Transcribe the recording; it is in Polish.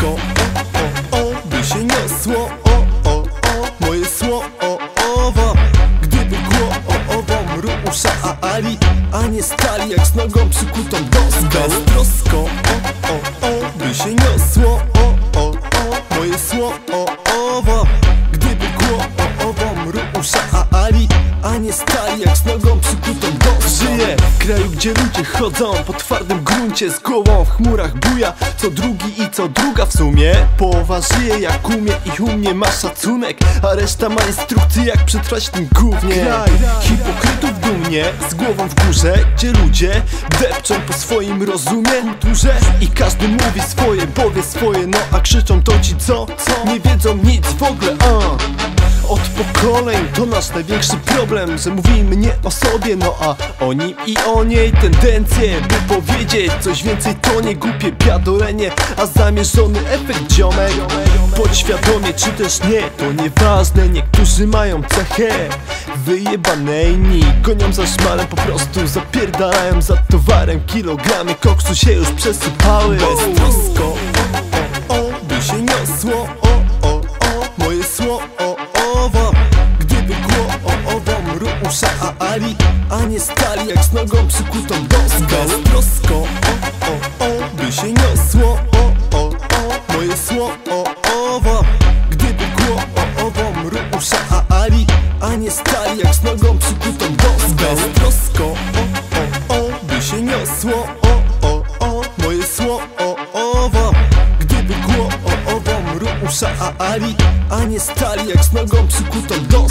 wszystko O, o, o, by się niosło O, o, o, moje słowo. Gdyby kło o, ową rusza A Ali, a nie stali jak z nogą przykutą do skał Trosko, o, o, o, by się niosło. O, o, o, moje słowo. Gdyby kło o, ową rusza A Ali, a nie stali jak z nogą przykutą do Żyję w kraju, gdzie ludzie chodzą po twardym gruncie Z głową w chmurach buja Co drugi i co druga w sumie Połowa żyje jak umie i u mnie ma szacunek A reszta ma instrukcje jak przetrwać tym gównie Kraj hipokrytów dumnie Z głową w górze, gdzie ludzie Depczą po swoim rozumie Kulturze I każdy mówi swoje, powie swoje No a krzyczą to ci co? Co? Nie wiedzą nic w ogóle, uh. Od pokoleń to nasz największy problem Że mówimy nie o sobie, no a o nim i o niej. Tendencje, by powiedzieć coś więcej to nie głupie piadolenie A zamierzony efekt ziomek. Podświadomie czy też nie, to nieważne Niektórzy mają cechę. Wyjebane inni Gonią za szmalem, po prostu zapierdalają za towarem. Kilogramy koksu się już przesypały. Beztrosko, o, a nie stali jak z nogą przykutą do skał Beztrosko, o, o, o, by się niosło. O, o, o, moje słowo Gdyby głło o ową rusza A Ali, a nie stali jak z nogą przykutą do skał Beztrosko, o, o, o, by się niosło. O, o, o, moje słowo Gdyby głło o ową rusza A Ali, a nie stali jak z nogą przykutą do